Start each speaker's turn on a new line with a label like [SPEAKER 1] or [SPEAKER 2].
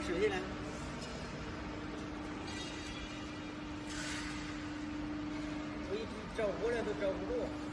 [SPEAKER 1] 手机呢？我一直找过来都找不着。